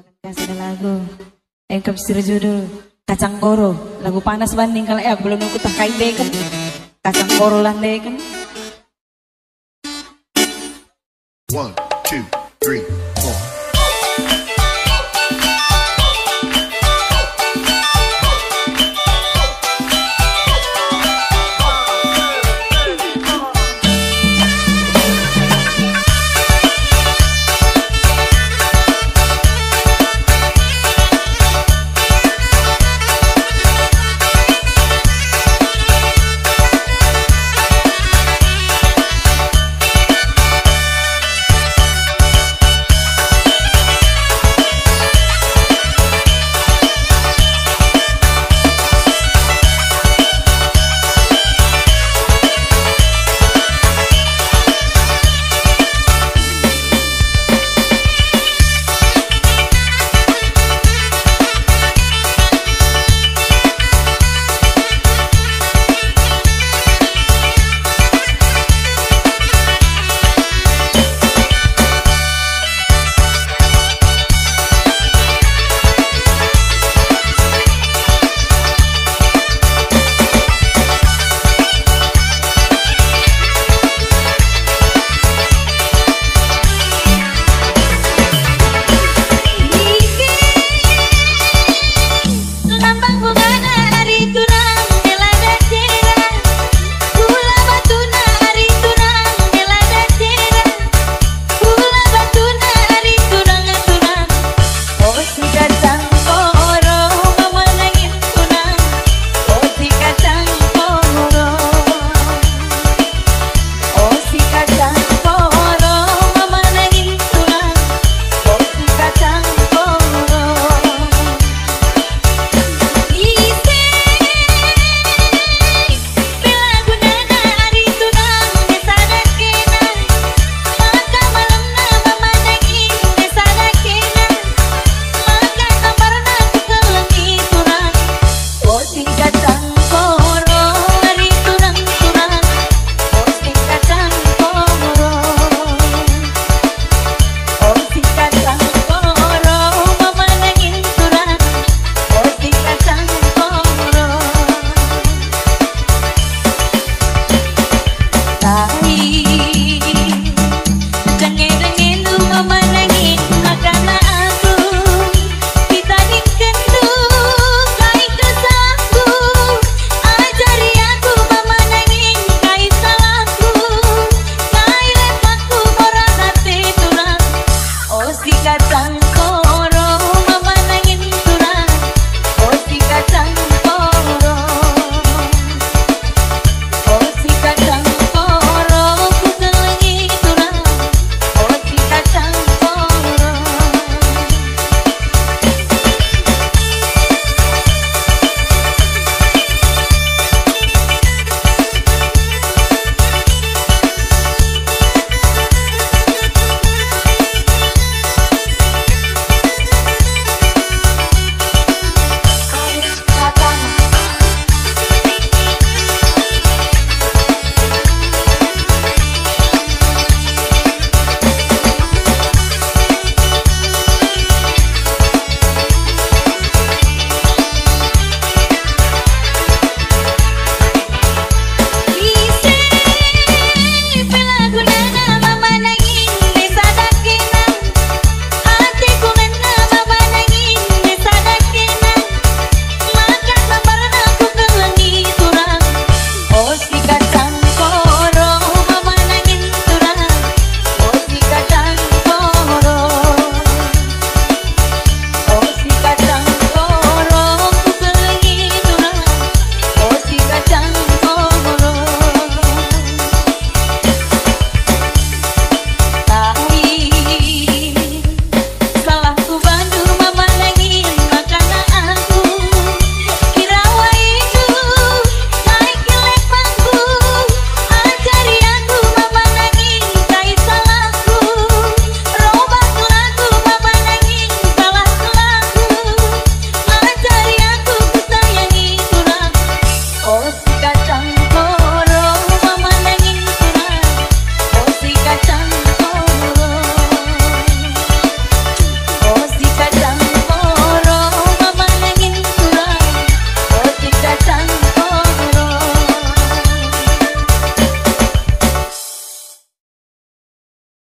Kasih ada lagu. Yang judul Kacang Koro. Lagu panas banding kalau ya. Belum aku tak kain Kacang Koro lah deken One, two, three.